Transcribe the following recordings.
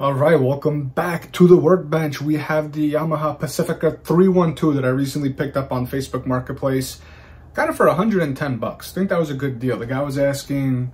All right, welcome back to the workbench. We have the Yamaha Pacifica 312 that I recently picked up on Facebook Marketplace. Got it for 110 bucks. Think that was a good deal. The guy was asking,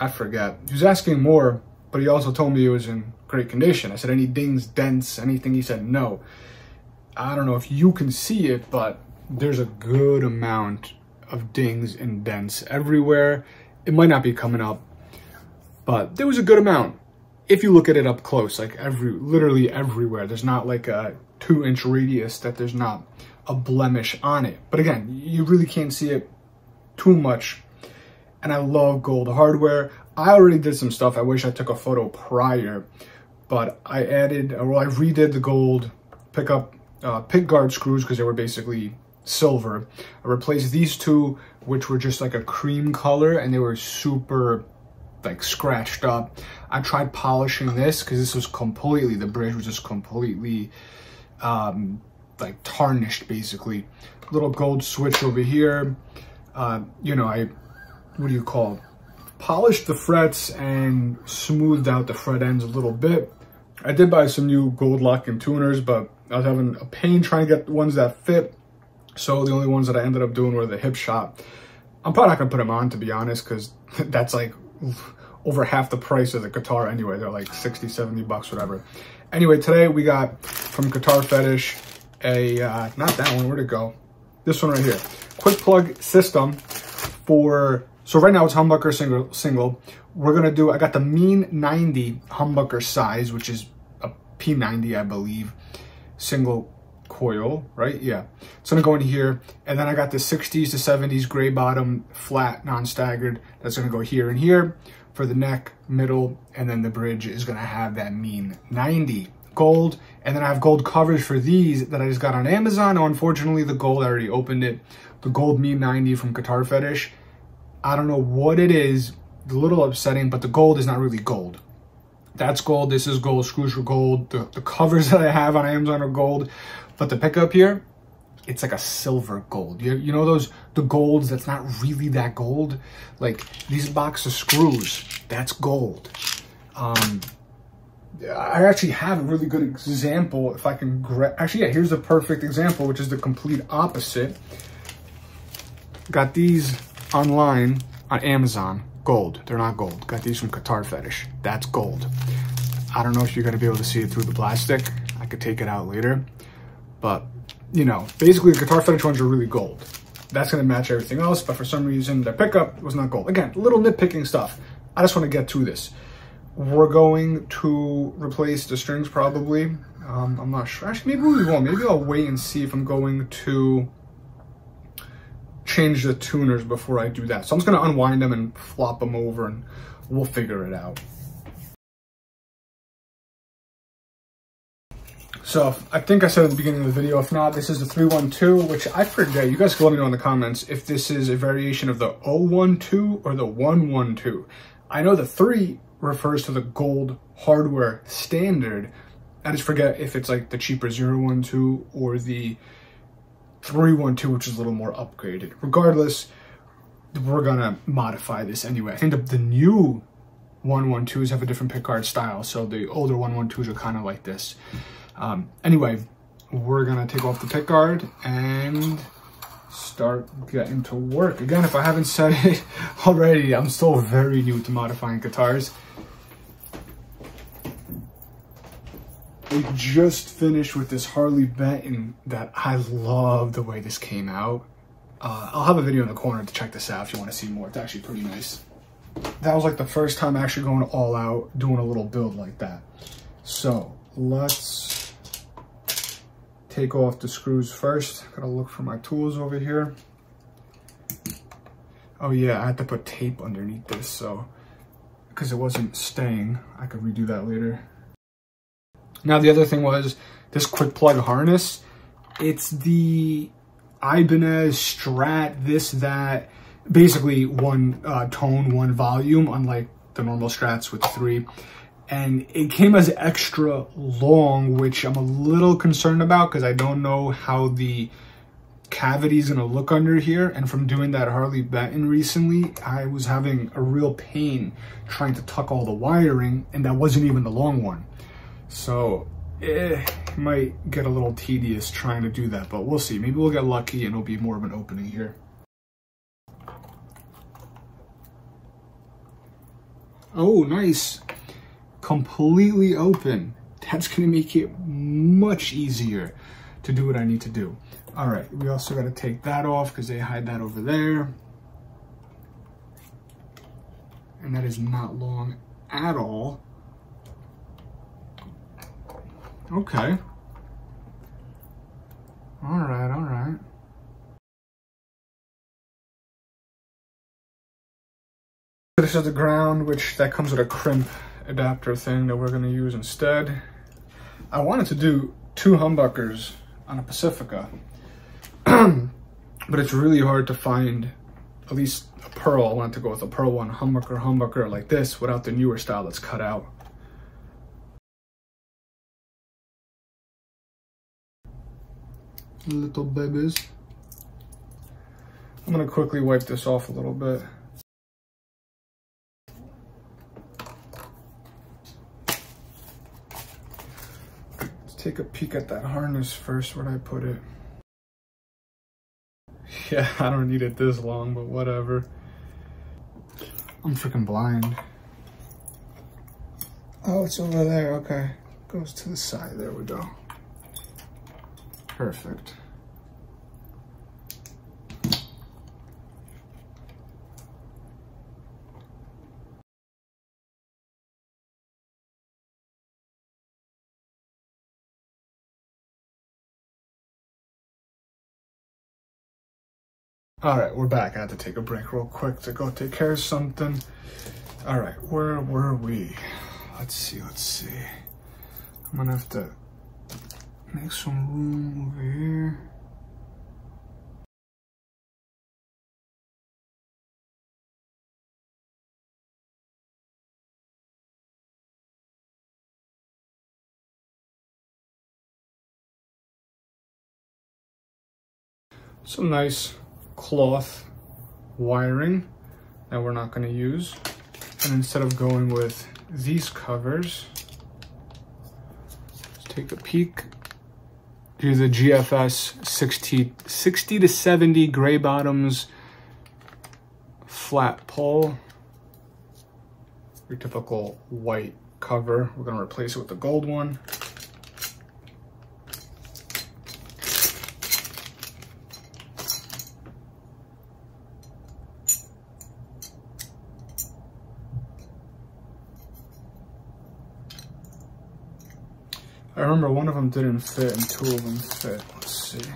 I forget, he was asking more, but he also told me it was in great condition. I said, any dings, dents, anything? He said, no. I don't know if you can see it, but there's a good amount of dings and dents everywhere. It might not be coming up, but there was a good amount if you look at it up close, like every, literally everywhere, there's not like a two inch radius that there's not a blemish on it. But again, you really can't see it too much. And I love gold hardware. I already did some stuff. I wish I took a photo prior, but I added, well, I redid the gold pickup, uh, pick guard screws because they were basically silver. I replaced these two, which were just like a cream color and they were super like scratched up. I tried polishing this because this was completely, the bridge was just completely um, like tarnished basically. Little gold switch over here. Uh, you know, I, what do you call it? Polished the frets and smoothed out the fret ends a little bit. I did buy some new gold locking tuners, but I was having a pain trying to get the ones that fit. So the only ones that I ended up doing were the hip Hipshot. I'm probably not gonna put them on to be honest, because that's like over half the price of the guitar anyway. They're like 60, 70 bucks, whatever. Anyway, today we got from Guitar Fetish a, uh, not that one, where'd it go? This one right here. Quick plug system for, so right now it's humbucker single. single. We're gonna do, I got the mean 90 humbucker size, which is a P90, I believe, single coil, right? Yeah. It's gonna go in here. And then I got the 60s to 70s gray bottom, flat, non-staggered. That's gonna go here and here for the neck, middle, and then the bridge is gonna have that mean 90 gold. And then I have gold covers for these that I just got on Amazon. Oh, unfortunately, the gold, I already opened it. The gold mean 90 from Guitar Fetish. I don't know what it is, a little upsetting, but the gold is not really gold. That's gold, this is gold, screws are gold. The, the covers that I have on Amazon are gold. But the pickup here, it's like a silver gold. You, you know those, the golds that's not really that gold? Like these box of screws, that's gold. Um, I actually have a really good example if I can grab, actually, yeah, here's a perfect example, which is the complete opposite. Got these online on Amazon, gold. They're not gold. Got these from Guitar Fetish. That's gold. I don't know if you're gonna be able to see it through the plastic. I could take it out later, but you know, basically the Guitar Fetish ones are really gold. That's gonna match everything else, but for some reason their pickup was not gold. Again, little nitpicking stuff. I just wanna get to this. We're going to replace the strings probably. Um, I'm not sure. Actually, maybe we won't. Maybe I'll wait and see if I'm going to change the tuners before I do that. So I'm just gonna unwind them and flop them over and we'll figure it out. So I think I said at the beginning of the video, if not, this is the 312, which I forget. You guys can let me know in the comments if this is a variation of the 012 or the 112. I know the 3 refers to the gold hardware standard. I just forget if it's like the cheaper 012 or the 312, which is a little more upgraded. Regardless, we're gonna modify this anyway. I think the, the new 112s have a different pickguard style, so the older 112s are kind of like this. Um, anyway, we're gonna take off the pick guard and start getting to work. Again, if I haven't said it already, I'm still very new to modifying guitars. We just finished with this Harley Benton that I love the way this came out. Uh, I'll have a video in the corner to check this out if you want to see more. It's actually pretty nice. That was like the first time actually going all out, doing a little build like that. So let's take off the screws first. Gotta look for my tools over here. Oh yeah, I had to put tape underneath this, so because it wasn't staying, I could redo that later. Now the other thing was this quick plug harness. It's the Ibanez Strat, this, that, basically one uh, tone, one volume, unlike the normal Strats with three and it came as extra long, which I'm a little concerned about because I don't know how the cavity is gonna look under here. And from doing that Harley Benton recently, I was having a real pain trying to tuck all the wiring and that wasn't even the long one. So eh, it might get a little tedious trying to do that, but we'll see. Maybe we'll get lucky and it'll be more of an opening here. Oh, nice. Completely open. That's gonna make it much easier to do what I need to do. All right, we also gotta take that off because they hide that over there. And that is not long at all. Okay. All right, all right. This is the ground, which that comes with a crimp adapter thing that we're gonna use instead. I wanted to do two humbuckers on a Pacifica, but it's really hard to find at least a pearl. I wanted to go with a pearl one humbucker, humbucker like this without the newer style that's cut out. Little babies. I'm gonna quickly wipe this off a little bit. Take a peek at that harness first, where'd I put it? Yeah, I don't need it this long, but whatever. I'm freaking blind. Oh, it's over there, okay. Goes to the side, there we go. Perfect. All right, we're back. I had to take a break real quick to go take care of something. All right, where were we? Let's see, let's see. I'm gonna have to make some room over here. Some nice cloth wiring that we're not going to use. And instead of going with these covers, let's take a peek. Here's a GFS 60, 60 to 70 gray bottoms flat pole. Your typical white cover. We're going to replace it with the gold one. I remember one of them didn't fit and two of them fit. Let's see.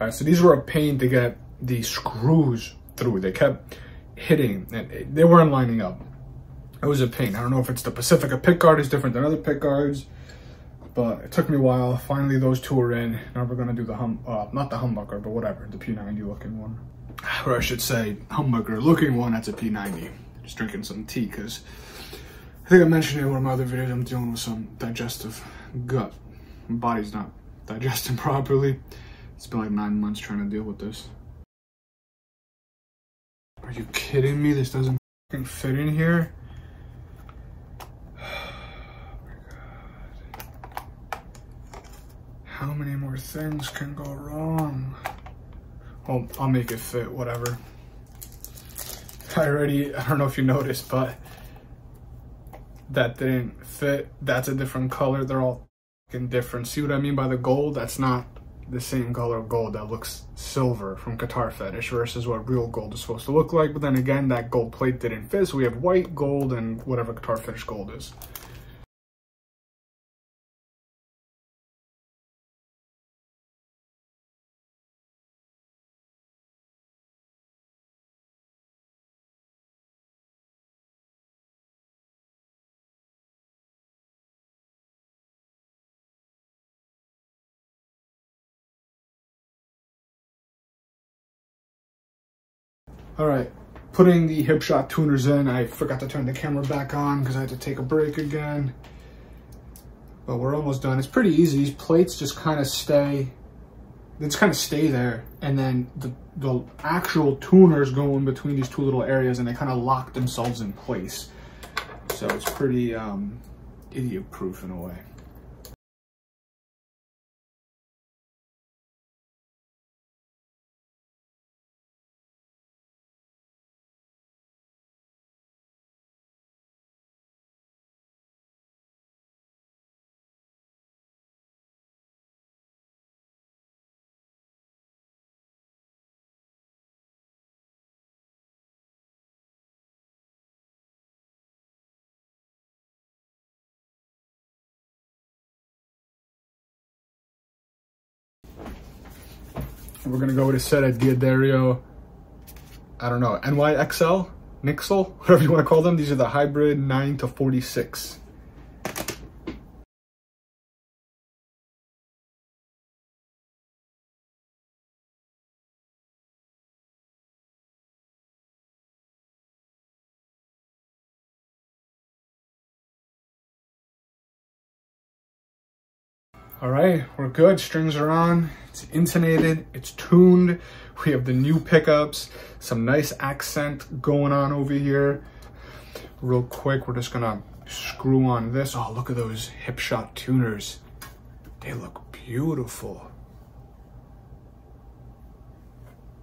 All right, so these were a pain to get the screws through. They kept hitting and they weren't lining up. It was a pain. I don't know if it's the Pacifica pick guard is different than other pick guards, but it took me a while. Finally, those two are in. Now we're gonna do the hum, uh, not the humbucker, but whatever, the P90 looking one or I should say humbucker looking one that's a P90. Just drinking some tea because I think I mentioned in one of my other videos I'm dealing with some digestive gut. My body's not digesting properly. It's been like nine months trying to deal with this. Are you kidding me? This doesn't fit in here? Oh How many more things can go wrong? I'll make it fit, whatever. I already, I don't know if you noticed, but that didn't fit. That's a different color. They're all different. See what I mean by the gold? That's not the same color of gold that looks silver from Guitar Fetish versus what real gold is supposed to look like. But then again, that gold plate didn't fit. So we have white, gold, and whatever Guitar Fetish gold is. All right, putting the Hipshot tuners in. I forgot to turn the camera back on because I had to take a break again. But we're almost done. It's pretty easy. These plates just kind of stay they just kind of stay there, and then the the actual tuners go in between these two little areas, and they kind of lock themselves in place. So it's pretty um, idiot-proof in a way. We're gonna go with a set of D'Addario, I don't know, NYXL, Nixel, whatever you wanna call them. These are the hybrid 9 to 46. All right, we're good. Strings are on. It's intonated. It's tuned. We have the new pickups. Some nice accent going on over here. Real quick, we're just gonna screw on this. Oh, look at those Hipshot tuners. They look beautiful.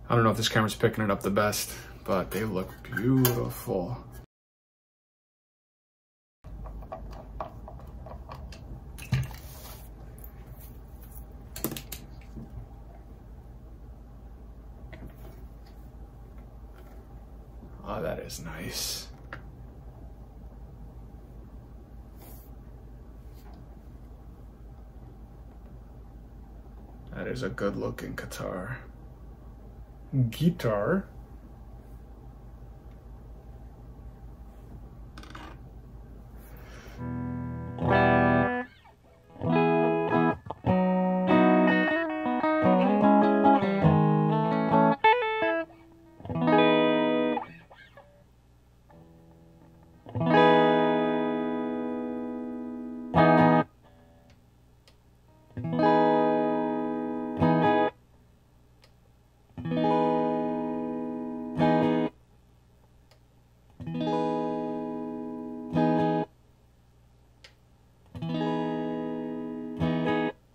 I don't know if this camera's picking it up the best, but they look beautiful. Oh, that is nice. That is a good looking guitar. Guitar.